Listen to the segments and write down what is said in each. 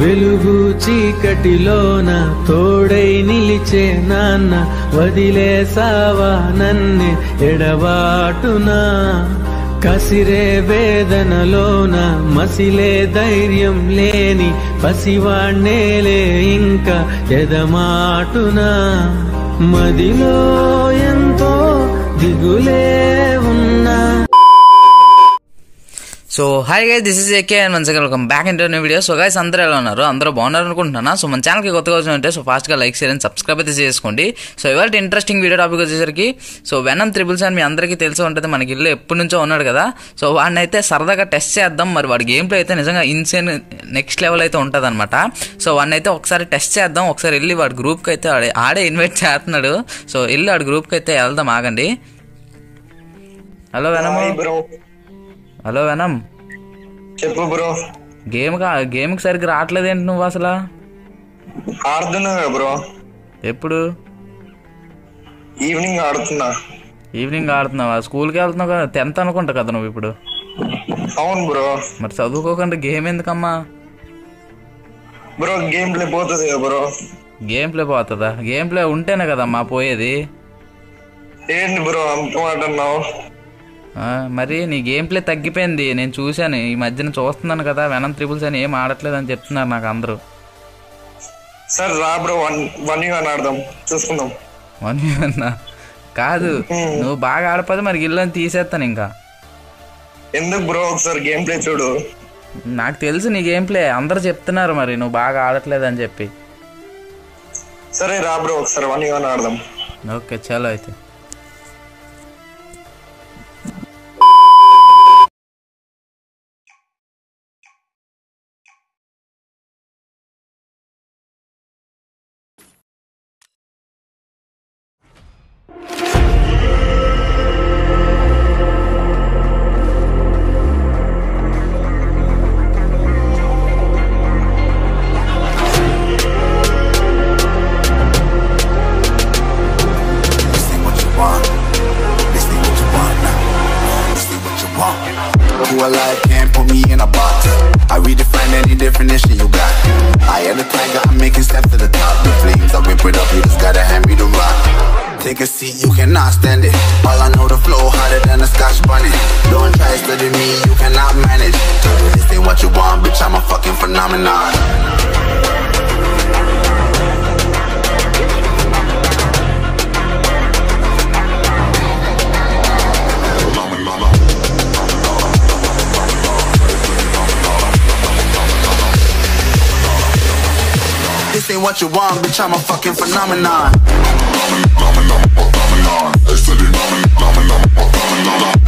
వెలుగు చీకటిలోన తోడై నిలిచే నాన్న వదిలేసావా నన్నే ఎడబాటునా? కసిరే వేదనలోన మసిలే ధైర్యం లేని పసివాణ్ణేలే ఇంకా ఎదమాటునా? మదిలో ఎంతో దిగులే ఉన్నా? So hi guys this is AK and once welcome back into new video so guys అందరూ ఎలా ఉన్నారు? అందరూ బాగున్నారు అనుకుంటున్నాను? సో మన ఛానల్కి కొత్తగా వచ్చినట్టే సో ఫాస్ట్గా లైక్ షేర్ అండ్ సబ్స్క్రైబ్ అయితే చేసుకోండి. సో ఎవరి ఇంట్రెస్టింగ్ వీడియో టాపిక్ వచ్చేసరికి సో వెనం త్రిబుల్స్ అని మీ అందరికీ తెలిసి ఉంటుంది. మనకి ఇల్లు ఎప్పటి నుంచో ఉన్నాడు కదా. సో వాడిని అయితే సరదాగా టెస్ట్ చేద్దాం. మరి వాడి గేమ్ ప్లే అయితే నిజంగా ఇన్సేన్ నెక్స్ట్ లెవెల్ అయితే ఉంటుంది అనమాట సో వాడిని అయితే ఒకసారి టెస్ట్ చేద్దాం. ఒకసారి వెళ్ళి వాడి గ్రూప్కి అయితే ఆడే ఆడే ఇన్వైట్ చేస్తున్నాడు. సో వెళ్ళి వాడి గ్రూప్కి అయితే వెళ్దాం ఆగండి. Hello Venom bro hello Venom చెప్పు బ్రో. గేమ్ కా- గేమ్కి సరిగ్గా రావట్లేదేంటి నువ్వు అసలు? ఆడుతున్నా కదా బ్రో. ఎప్పుడు? ఈవినింగ్ ఆడుతున్నా. ఈవినింగ్ ఆడుతున్నావా? స్కూల్కి వెళ్తున్నావు కదా టెన్త్ అనుకుంటా కదా నువ్వు ఇప్పుడు. అవును బ్రో. మరి చదువుకోకుండా గేమ్ ఎందుకమ్మా? బ్రో గేమ్ ప్లే పోతుంది బ్రో. గేమ్ ప్లే పోతుందా? గేమ్ ప్లే ఉంటేనే కదమ్మా పోయేది. ఏంటి బ్రో అంత మాట మరి నీ గేమ్ ప్లే తగ్గిపోయింది. నేను చూశాను. ఈ మధ్యన చూస్తున్నాను కదా వెనం త్రిపుల్స్ అని ఏం ఆడట్లేదు అని చెప్తున్నారు నాకు అందరూ. సరే రా బ్రో వన్ వన్ వన్ ఆడదాం. చూసుకుందాం. వన్ అన్నా కాదు నువ్వు బాగా ఆడపోతే మరి గిల్లని తీసేస్తాను ఇంకా. ఎందుకు బ్రో ఒకసారి గేమ్ ప్లే చూడు? నాకు తెలుసు నీ గేమ్ ప్లే అందరూ చెప్తున్నారు మరి నువ్వు బాగా ఆడట్లేదు అని చెప్పి. సరే రా బ్రో ఒకసారి వన్ వన్ ఆడదాం. ఓకే చలో అయితే. Cannot stand it. All I know, the flow harder than a scotch bunny. Don't try study me, you cannot manage. This ain't what you want, bitch, I'm a fucking phenomenon. This ain't what you want, bitch, I'm a fucking phenomenon phenomenon. It's the phenomenon.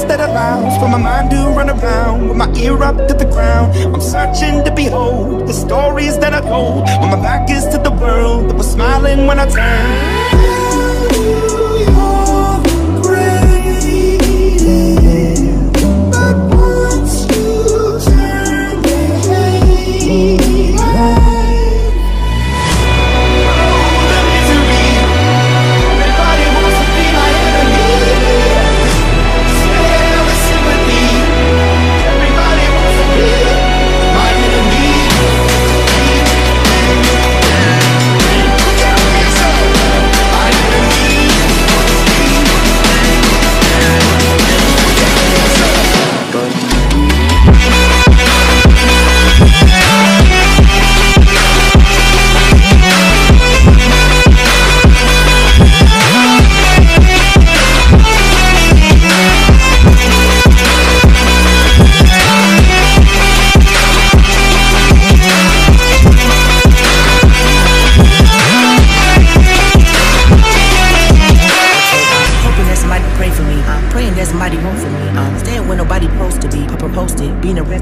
Silence that allows for my mind to run around with my ear up to the ground. I'm searching to behold the stories that I told when my back is to the world that was smiling when I turned.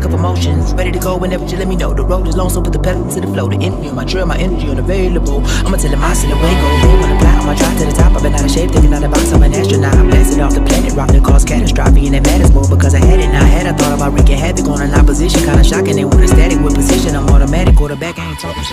Of emotions. Ready to go whenever you let me know. The road is long, so put the pedal to the flow. The energy on my trail, my energy unavailable. I'ma tell him I still away go. They wanna fly, I'ma drive to the top. I've been out of shape, thinking out the box. I'm an astronaut. I'm blasting off the planet, rock that caused catastrophe. And it matters more because I had it. Now I had a thought about wreaking havoc on an opposition. Kinda shocking. They want a static with position. I'm automatic. Quarterback, I ain't talking